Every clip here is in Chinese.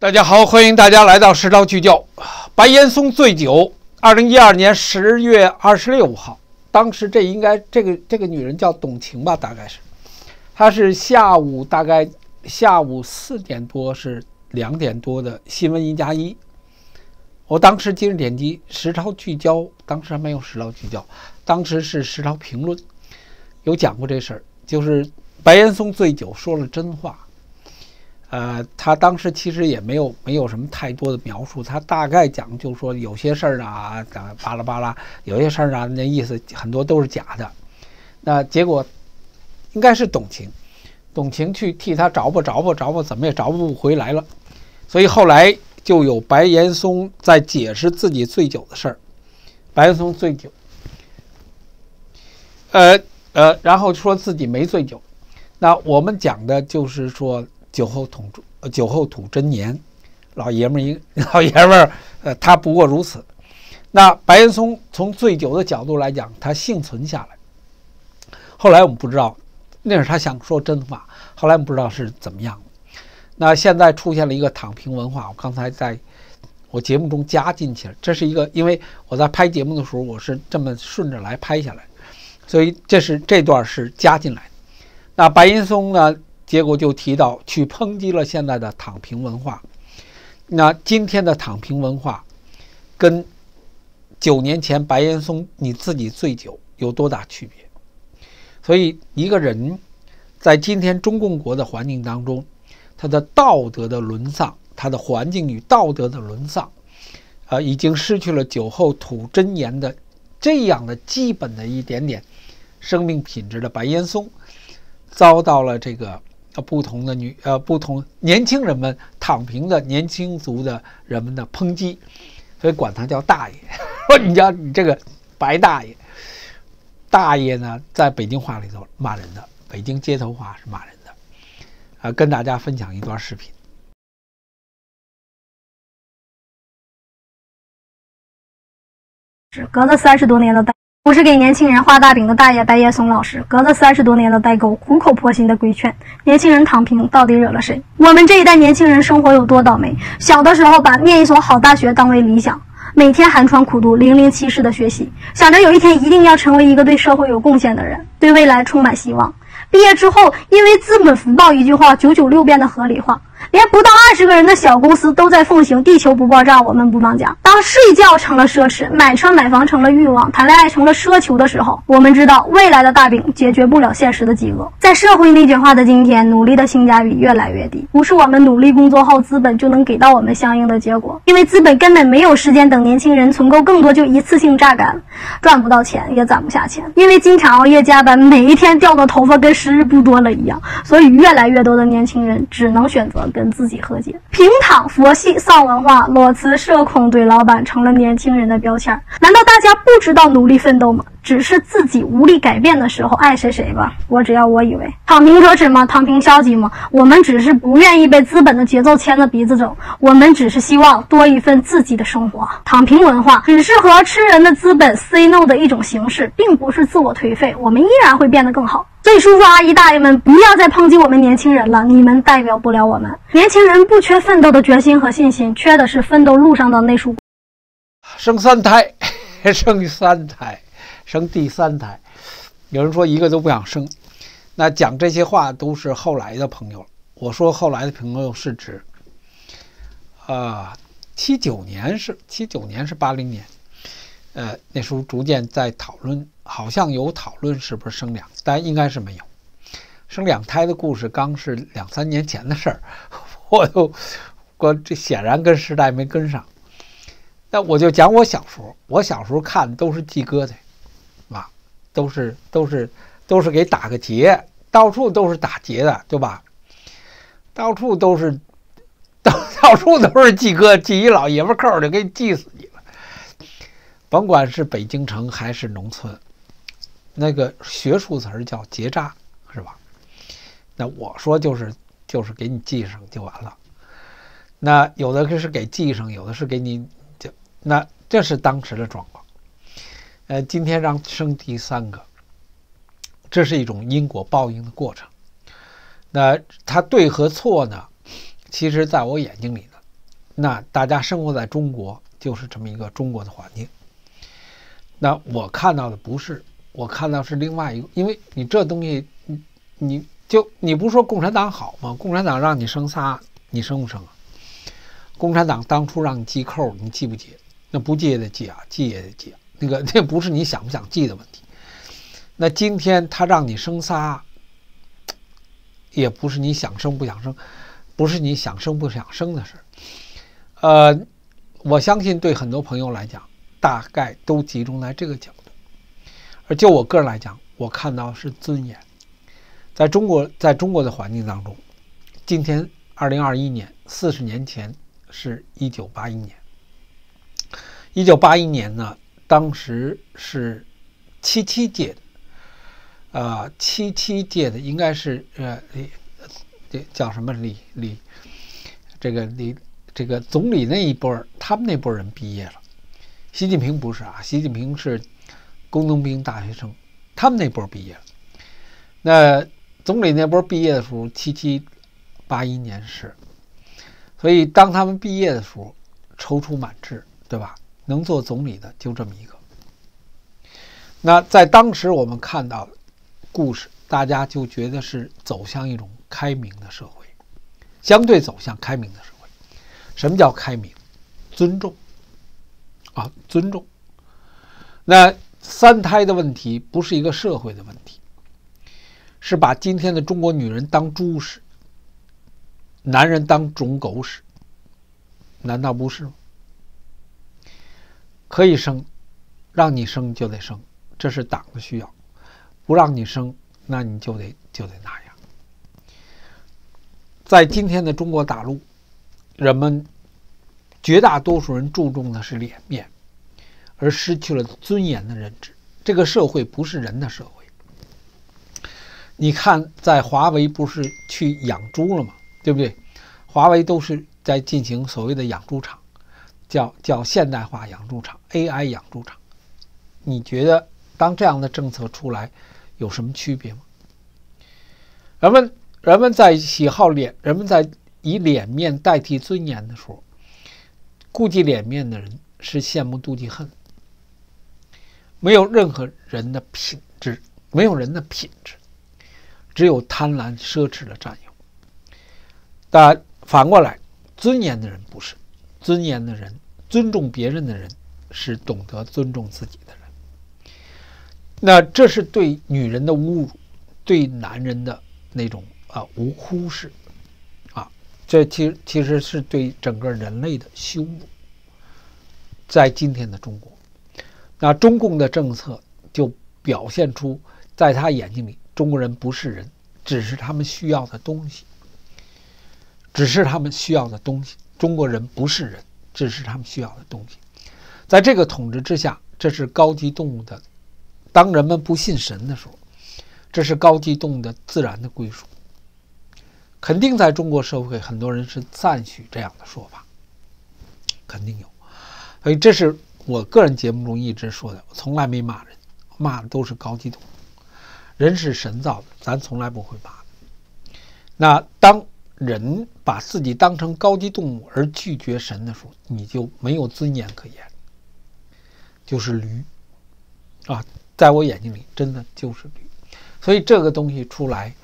大家好，欢迎大家来到实招聚焦。白岩松醉酒，二零一二年十月二十六号，当时这应该这个这个女人叫董晴吧，大概是，她是下午大概下午四点多是两点多的新闻一加一。我当时今日点击实招聚焦，当时还没有实招聚焦，当时是实招评论，有讲过这事儿，就是白岩松醉酒说了真话。呃，他当时其实也没有没有什么太多的描述，他大概讲就说有些事儿啊，巴拉巴拉，有些事儿啊，那意思很多都是假的。那结果应该是董晴，董晴去替他找吧找吧找吧，怎么也找不回来了。所以后来就有白岩松在解释自己醉酒的事儿。白岩松醉酒，呃呃，然后说自己没醉酒。那我们讲的就是说。酒后吐，酒后吐真言，老爷们儿一 老爷们儿，呃，他不过如此。那白岩松从醉酒的角度来讲，他幸存下来。后来我们不知道，那是他想说真话。后来我们不知道是怎么样。那现在出现了一个躺平文化，我刚才在我节目中加进去了。这是一个，因为我在拍节目的时候，我是这么顺着来拍下来，所以这是这段是加进来的。那白岩松呢？结果就提到去抨击了现在的躺平文化。那今天的躺平文化，跟九年前白岩松你自己醉酒有多大区别？所以一个人在今天中共国的环境当中，他的道德的沦丧，他的环境与道德的沦丧，啊，已经失去了酒后吐真言的这样的基本的一点点生命品质的白岩松，遭到了这个。不同的女呃，不同年轻人们躺平的年轻族的人们的抨击，所以管他叫大爷。说你叫你这个白大爷，大爷呢，在北京话里头骂人的，北京街头话是骂人的。啊，跟大家分享一段视频。是隔了三十多年的大。不是给年轻人画大饼的大爷白岩松老师，隔了三十多年的代沟，苦口婆心的规劝年轻人躺平，到底惹了谁？我们这一代年轻人生活有多倒霉？小的时候把念一所好大学当为理想，每天寒窗苦读，零零七式的学习，想着有一天一定要成为一个对社会有贡献的人，对未来充满希望。毕业之后，因为资本福报一句话，九九六变得合理化。连不到二十个人的小公司都在奉行“地球不爆炸，我们不放假”。当睡觉成了奢侈，买车买房成了欲望，谈恋爱成了奢求的时候，我们知道未来的大饼解决不了现实的饥饿。在社会内卷化的今天，努力的性价比越来越低。不是我们努力工作后，资本就能给到我们相应的结果，因为资本根本没有时间等年轻人存够更多就一次性榨干，赚不到钱也攒不下钱。因为经常熬夜加班，每一天掉的头发跟时日不多了一样，所以越来越多的年轻人只能选择。跟自己和解，平躺、佛系、丧文化、裸辞、社恐、怼老板，成了年轻人的标签。难道大家不知道努力奋斗吗？只是自己无力改变的时候，爱谁谁吧。我只要我以为躺平可耻吗？躺平消极吗？我们只是不愿意被资本的节奏牵着鼻子走。我们只是希望多一份自己的生活。躺平文化只是和吃人的资本 say no 的一种形式，并不是自我颓废。我们依然会变得更好。所以，叔叔阿姨大爷们，不要再抨击我们年轻人了，你们代表不了我们。年轻人不缺奋斗的决心和信心，缺的是奋斗路上的那束。生三胎，生三胎，生第三胎。有人说一个都不想生，那讲这些话都是后来的朋友。我说后来的朋友是指，啊，七九年是七九年是八零年，呃，那时候逐渐在讨论。好像有讨论是不是生两，但应该是没有。生两胎的故事刚是两三年前的事儿，我都我这显然跟时代没跟上。那我就讲我小时候，我小时候看都是记歌的，啊，都是都是都是给打个结，到处都是打结的，对吧？到处都是到 到处都是记歌，记一老爷们扣就给你记死你了。甭管是北京城还是农村。那个学术词儿叫结扎，是吧？那我说就是就是给你系上就完了。那有的是给系上，有的是给你就那这是当时的状况。呃，今天让生第三个，这是一种因果报应的过程。那它对和错呢？其实在我眼睛里呢，那大家生活在中国，就是这么一个中国的环境。那我看到的不是，我看到是另外一个，因为你这东西，你你就你不说共产党好吗？共产党让你生仨，你生不生啊？共产党当初让你系扣，你系不系？那不系也得系啊，系也得系啊。那个 那不是你想不想系的问题。那今天他让你生仨，也不是你想生不想生，不是你想生不想生的事儿。呃，我相信对很多朋友来讲，大概都集中在这个角。而就我个人来讲，我看到是尊严。在中国，在中国的环境当中，今天二零二一年，四十年前是一九八一年。一九八一年呢，当时是七七届的。啊，七七届的应该是呃李，这叫什么李李，这个李这个总理那一波他们那波人毕业了。习近平不是啊，习近平是工农兵大学生，他们那波毕业了。那总理那波毕业的时候，七七八一年是，所以当他们毕业的时候，踌躇满志，对吧？能做总理的就这么一个。那在当时我们看到。故事，大家就觉得是走向一种开明的社会，相对走向开明的社会。什么叫开明？尊重啊，尊重。那三胎的问题不是一个社会的问题，是把今天的中国女人当猪使，男人当种狗使，难道不是吗？可以生，让你生就得生，这是党的需要。不让你生，那你就得就得那样。在今天的中国大陆，人们绝大多数人注重的是脸面，而失去了尊严的认知。这个社会不是人的社会。你看，在华为不是去养猪了吗？对不对？华为都是在进行所谓的养猪场，叫叫现代化养猪场、AI 养猪场。你觉得当这样的政策出来？有什么区别吗？人们人们在喜好脸，人们在以脸面代替尊严的时候，顾及脸面的人是羡慕妒忌恨，没有任何人的品质，没有人的品质，只有贪婪奢侈的占有。但反过来，尊严的人不是，尊严的人，尊重别人的人，是懂得尊重自己的人。那这是对女人的侮辱，对男人的那种啊无忽视，啊，这其其实是对整个人类的羞辱。在今天的中国，那中共的政策就表现出，在他眼睛里，中国人不是人，只是他们需要的东西，只是他们需要的东西。中国人不是人，只是他们需要的东西。在这个统治之下，这是高级动物的。当人们不信神的时候，这是高级动物的自然的归属。肯定在中国社会，很多人是赞许这样的说法，肯定有。所以这是我个人节目中一直说的，我从来没骂人，骂的都是高级动物。人是神造的，咱从来不会骂。那当人把自己当成高级动物而拒绝神的时候，你就没有尊严可言，就是驴啊。在我眼睛里，真的就是驴，所以这个东西出来，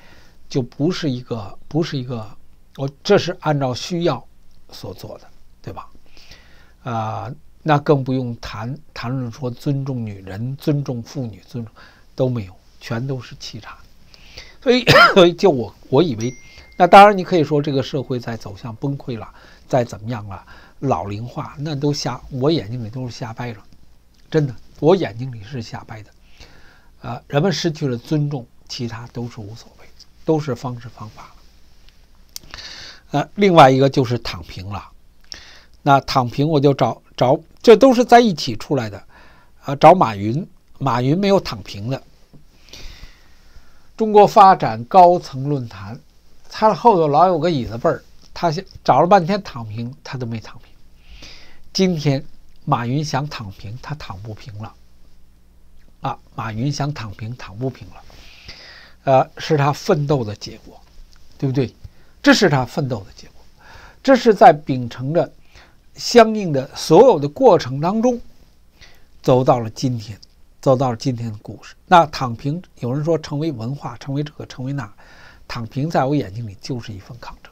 就不是一个，不是一个，我这是按照需要所做的，对吧？啊，那更不用谈谈论说尊重女人、尊重妇女、尊重都没有，全都是气场。所以，所以就我我以为，那当然你可以说这个社会在走向崩溃了，再怎么样了，老龄化那都瞎，我眼睛里都是瞎掰了，真的，我眼睛里是瞎掰的。啊，人们失去了尊重，其他都是无所谓，都是方式方法了。呃，另外一个就是躺平了。那躺平，我就找找，这都是在一起出来的。啊，找马云，马云没有躺平的。中国发展高层论坛，他后头老有个椅子背儿，他想找了半天躺平，他都没躺平。今天马云想躺平，他躺不平了。啊，马云想躺平，躺不平了，呃，是他奋斗的结果，对不对？这是他奋斗的结果，这是在秉承着相应的所有的过程当中，走到了今天，走到了今天的故事。那躺平，有人说成为文化，成为这个，成为那，躺平在我眼睛里就是一份抗争。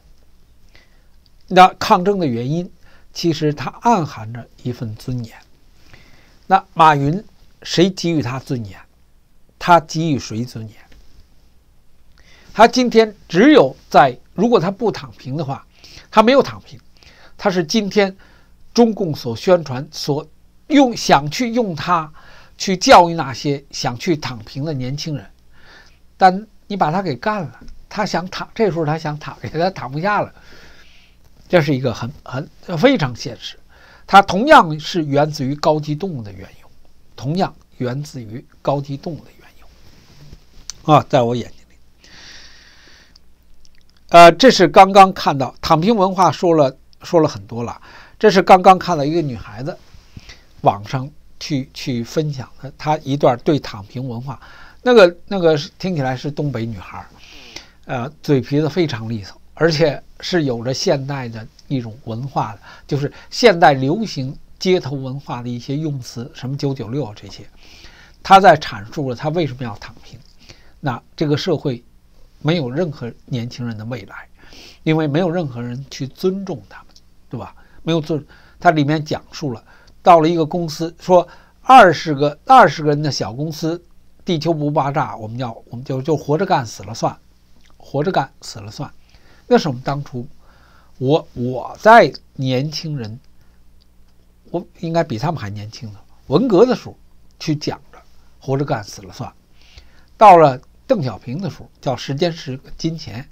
那抗争的原因，其实它暗含着一份尊严。那马云，谁给予他尊严？他给予谁尊严？他今天只有在，如果他不躺平的话，他没有躺平，他是今天。中共所宣传、所用想去用它去教育那些想去躺平的年轻人，但你把他给干了，他想躺，这时候他想躺下，他躺不下了。这是一个很很非常现实，它同样是源自于高级动物的缘由，同样源自于高级动物的缘由。啊，在我眼睛里，呃，这是刚刚看到躺平文化说了说了很多了。这是刚刚看到一个女孩子，网上去去分享的她一段对躺平文化，那个那个听起来是东北女孩，呃，嘴皮子非常利索，而且是有着现代的一种文化的，就是现代流行街头文化的一些用词，什么九九六这些，她在阐述了她为什么要躺平。那这个社会没有任何年轻人的未来，因为没有任何人去尊重他们，对吧？没有做，它里面讲述了，到了一个公司，说二十个二十个人的小公司，地球不爆炸，我们要我们就就活着干，死了算，活着干，死了算。那是我们当初，我我在年轻人，我应该比他们还年轻的文革的时候去讲的，活着干，死了算。到了邓小平的时候，叫时间是金钱，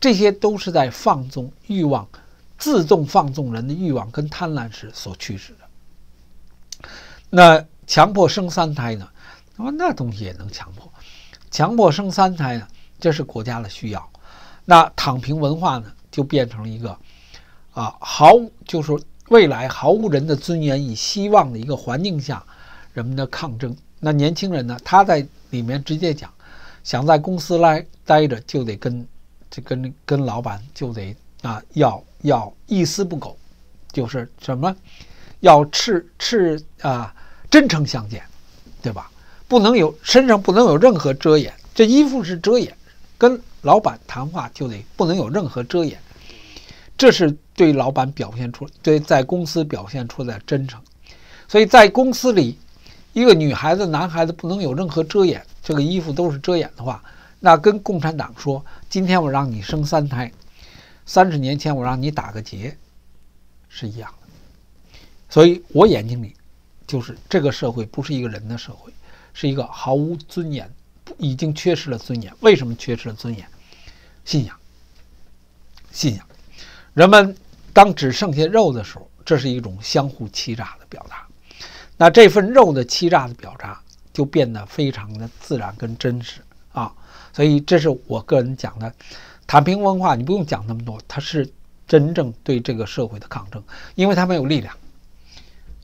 这些都是在放纵欲望。自动放纵人的欲望跟贪婪时所驱使的，那强迫生三胎呢？那那东西也能强迫，强迫生三胎呢？这是国家的需要。那躺平文化呢，就变成了一个啊，毫就是未来毫无人的尊严与希望的一个环境下，人们的抗争。那年轻人呢，他在里面直接讲，想在公司来待着，就得跟这跟跟老板就得啊要。要一丝不苟，就是什么，要赤赤啊，真诚相见，对吧？不能有身上不能有任何遮掩，这衣服是遮掩，跟老板谈话就得不能有任何遮掩，这是对老板表现出对在公司表现出的真诚。所以在公司里，一个女孩子、男孩子不能有任何遮掩，这个衣服都是遮掩的话，那跟共产党说，今天我让你生三胎。三十年前我让你打个结，是一样的，所以我眼睛里就是这个社会不是一个人的社会，是一个毫无尊严，已经缺失了尊严。为什么缺失了尊严？信仰，信仰。人们当只剩下肉的时候，这是一种相互欺诈的表达。那这份肉的欺诈的表达就变得非常的自然跟真实啊。所以这是我个人讲的。躺平文化，你不用讲那么多，它是真正对这个社会的抗争，因为它没有力量。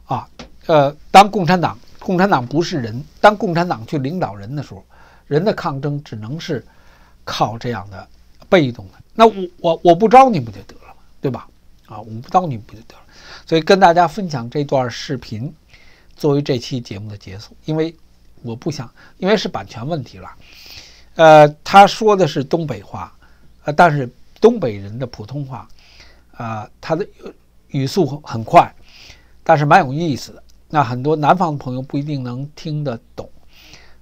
啊，呃，当共产党，共产党不是人，当共产党去领导人的时候，人的抗争只能是靠这样的被动的。那我我我不招你不就得了吗？对吧？啊，我不招你不就得了？所以跟大家分享这段视频，作为这期节目的结束，因为我不想，因为是版权问题了。呃，他说的是东北话。呃，但是东北人的普通话，啊，他的语速很快，但是蛮有意思的。那很多南方的朋友不一定能听得懂，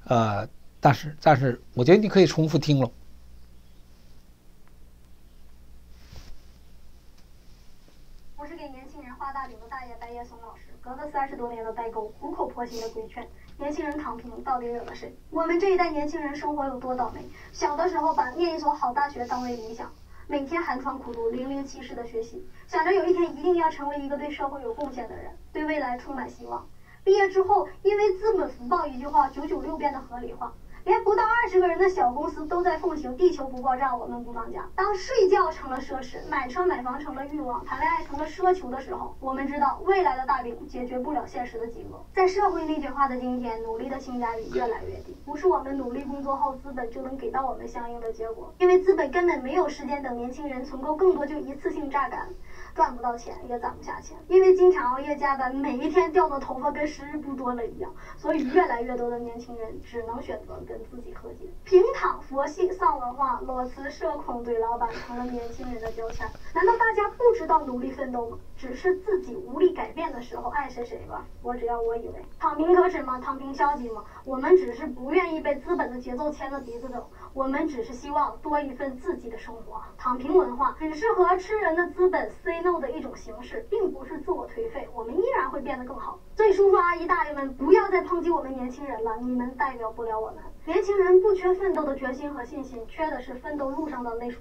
呃，但是但是我觉得你可以重复听喽。我是给年轻人画大饼的大爷白岩松老师，隔了三十多年的代沟，苦口婆心的规劝。年轻人躺平到底惹了谁？我们这一代年轻人生活有多倒霉？小的时候把念一所好大学当为理想，每天寒窗苦读，零零七式的学习，想着有一天一定要成为一个对社会有贡献的人，对未来充满希望。毕业之后，因为资本福报一句话“九九六”变得合理化，连不到二十个人的小公司都在奉行“地球不爆炸，我们不放假”。当睡觉成了奢侈，买车买房成了欲望，谈恋爱成了奢求的时候，我们知道未来的大饼解决不了现实的饥饿。在社会内卷化的今天，努力的性价比越来越低。不是我们努力工作后，资本就能给到我们相应的结果，因为资本根本没有时间等年轻人存够更多就一次性榨干。赚不到钱，也攒不下钱，因为经常熬夜加班，每一天掉的头发跟时日不多了一样，所以越来越多的年轻人只能选择跟跟自己和解。平躺、佛系、丧文化、裸辞、社恐、怼老板，成了年轻人的标签。难道大家不知道努力奋斗吗？只是自己无力改变的时候，爱谁谁吧。我只要我以为，躺平可耻吗？躺平消极吗？我们只是不愿意被资本的节奏牵着鼻子走，我们只是希望多一份自己的生活。躺平文化只是和吃人的资本 say no 的一种形式，并不是自我颓废，我们依然会变得更好。所以叔叔阿姨大爷们，不要再抨击我们年轻人了，你们代表不了我们。年轻人不缺奋斗的决心和信心，缺的是奋斗路上的那束